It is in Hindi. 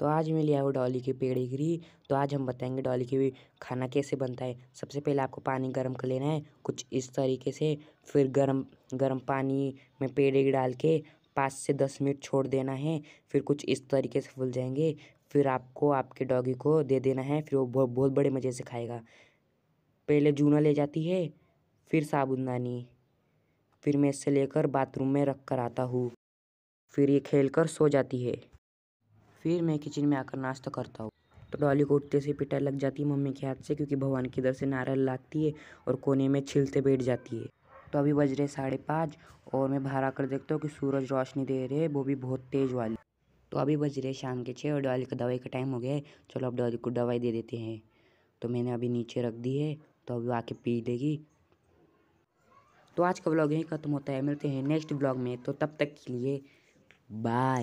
तो आज मैं लिया हूँ डॉली के की पेड़ीगिरी तो आज हम बताएँगे डॉली की खाना कैसे बनता है। सबसे पहले आपको पानी गर्म कर लेना है कुछ इस तरीके से। फिर गर्म गर्म पानी में पेड़ीगिरी डाल के पाँच से दस मिनट छोड़ देना है। फिर कुछ इस तरीके से फूल जाएँगे। फिर आपको आपके डॉगी को दे देना है। फिर वो बहुत बड़े मज़े से खाएगा। पहले जूना ले जाती है, फिर साबुनदानी फिर मैं इससे लेकर बाथरूम में रख कर आता हूँ। फिर ये खेल कर सो जाती है। फिर मैं किचन में आकर नाश्ता करता हूँ। तो डॉली को उठते से पिटाई लग जाती है मम्मी के हाथ से क्योंकि भगवान की दर से नारियल लागती है और कोने में छिलते बैठ जाती है। तो अभी बज रहे साढ़े पाँच और मैं बाहर आकर देखता हूँ कि सूरज रोशनी दे रहे वो भी बहुत तेज़ वाली। तो अभी बज रहे शाम के छः और डॉली का दवाई का टाइम हो गया है। चलो अब डॉली को दवाई दे देते हैं। तो मैंने अभी नीचे रख दी है तो अभी आके पी लेगी। तो आज का ब्लॉग यहीं ख़त्म होता है, मिलते हैं नेक्स्ट ब्लॉग में। तो तब तक के लिए बाय।